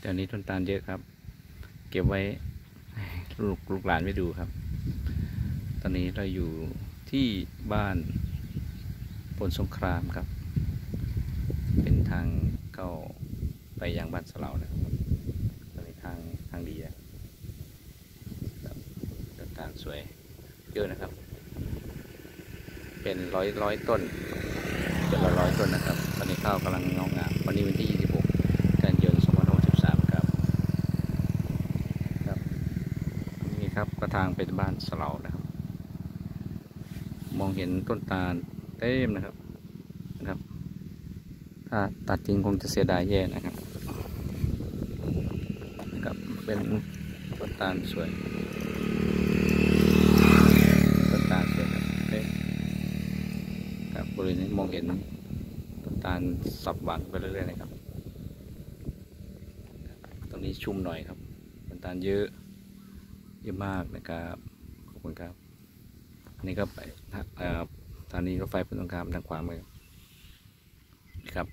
เดี๋ยวนี้ต้นตาลเยอะครับ เก็บไว้ลูกลูกหลานไม่ดูครับ ตอนนี้เราอยู่ที่บ้านพลสงครามครับ เป็นทางเข้าไปยังบ้านสะเหลานะครับตอนนี้ทางทางดีนะครับต้นตาลสวยเยอะนะครับ เป็นร้อยร้อยต้นเป็นร้อยร้อยต้นนะครับ ตอนนี้ข้าวกำลังงอกงามวันนี้วันที่ 26 กันยายน2563 ครับ ครับ ครับกระทางเป็นบ้านสะเหลานะครับ มองเห็นต้นตาลเต็มนะครับนะครับ ถ้าตัดจริงคงจะเสียดายแย่นะครับนะครับ เป็นต้นตาลสวยต้นตาลสวยครับเต็มครับบริเวณนี้มองเห็นต้นตาลสับหวานไปเรื่อยๆนะครับ ตรงนี้ชุ่มหน่อยครับต้นตาลเยอะ เยอะมากนะครับ ขอบคุณครับ อันนี้ก็ไปทางเอ่อสถานีรถไฟพุทธงคามทางขวามือครับ